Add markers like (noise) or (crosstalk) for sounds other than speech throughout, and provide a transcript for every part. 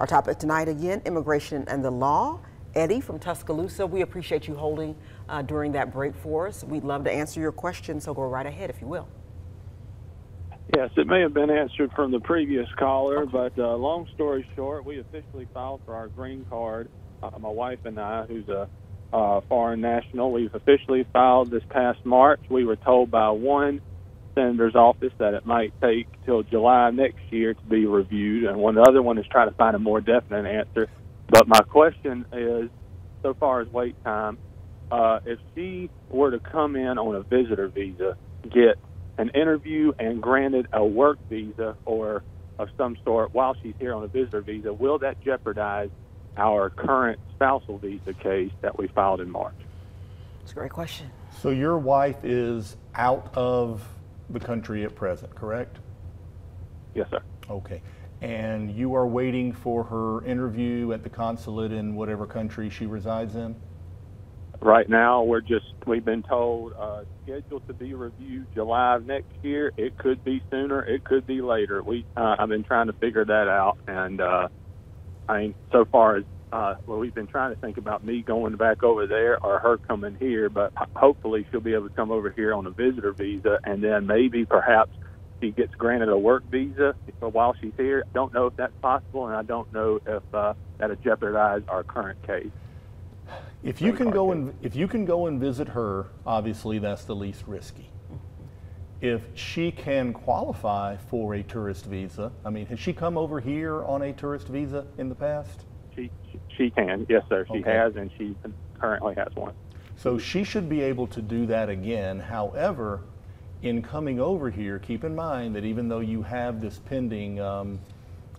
Our topic tonight again, immigration and the law. Eddie from Tuscaloosa, we appreciate you holding uh, during that break for us. We'd love to answer your questions, so go right ahead if you will. Yes, it may have been answered from the previous caller, but uh, long story short, we officially filed for our green card. Uh, my wife and I, who's a uh, foreign national, we've officially filed this past March. We were told by one senator's office that it might take till July next year to be reviewed, and one the other one is trying to find a more definite answer. But my question is, so far as wait time, uh, if she were to come in on a visitor visa, get an interview and granted a work visa or of some sort while she's here on a visitor visa, will that jeopardize our current spousal visa case that we filed in March? It's a great question. So your wife is out of the country at present, correct? Yes, sir. Okay. And you are waiting for her interview at the consulate in whatever country she resides in? Right now, we're just, we've been told uh, scheduled to be reviewed July of next year. It could be sooner, it could be later. We, uh, I've been trying to figure that out. And uh, I mean, so far as uh, well, we've been trying to think about me going back over there or her coming here, but hopefully she'll be able to come over here on a visitor visa, and then maybe perhaps she gets granted a work visa while she's here. I don't know if that's possible, and I don't know if uh, that'll jeopardize our current case. If you can go and if you can go and visit her, obviously that's the least risky. If she can qualify for a tourist visa, I mean, has she come over here on a tourist visa in the past? She she can, yes, sir. She Okay. has, and she currently has one. So she should be able to do that again. However, in coming over here, keep in mind that even though you have this pending um,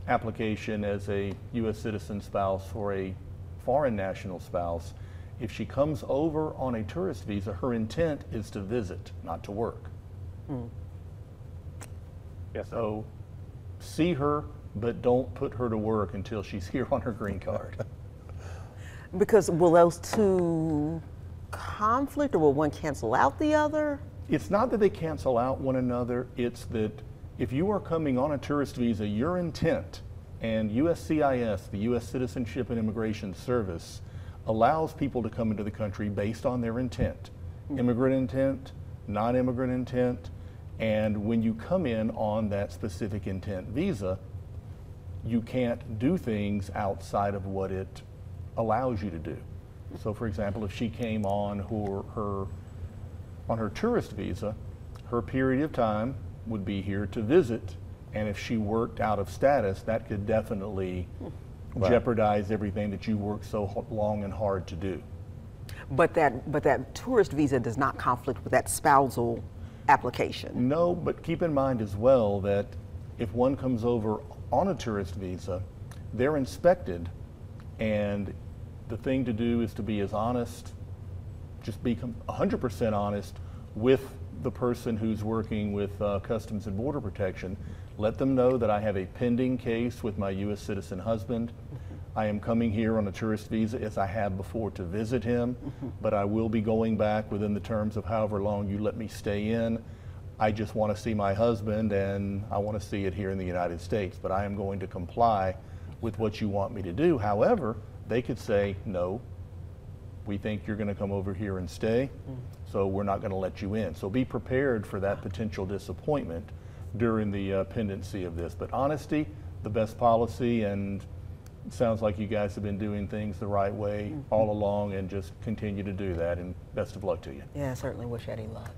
application as a U.S. citizen spouse or a foreign national spouse, if she comes over on a tourist visa, her intent is to visit, not to work. Yes, sir. So see her, but don't put her to work until she's (laughs) here on her green card. Because will those two conflict or will one cancel out the other? It's not that they cancel out one another, it's that if you are coming on a tourist visa, your intent, and USCIS, the U.S. Citizenship and Immigration Service, allows people to come into the country based on their intent mm. immigrant intent, non immigrant intent, and when you come in on that specific intent visa, you can't do things outside of what it allows you to do. So, for example, if she came on her, her on her tourist visa, her period of time would be here to visit, and if she worked out of status, that could definitely jeopardize everything that you worked so long and hard to do. But that but that tourist visa does not conflict with that spousal application. No, but keep in mind as well that if one comes over on a tourist visa, they're inspected, and the thing to do is to be as honest, just be 100% honest with the person who's working with uh, Customs and Border Protection. Let them know that I have a pending case with my U.S. citizen husband. I am coming here on a tourist visa as I have before to visit him, (laughs) but I will be going back within the terms of however long you let me stay in. I just want to see my husband and I want to see it here in the United States, but I am going to comply with what you want me to do. However, they could say, no, we think you're going to come over here and stay, so we're not going to let you in. So be prepared for that potential disappointment during the uh, pendency of this. But honesty, the best policy, and it sounds like you guys have been doing things the right way all along and just continue to do that. And best of luck to you. Yeah, I certainly wish Eddie luck.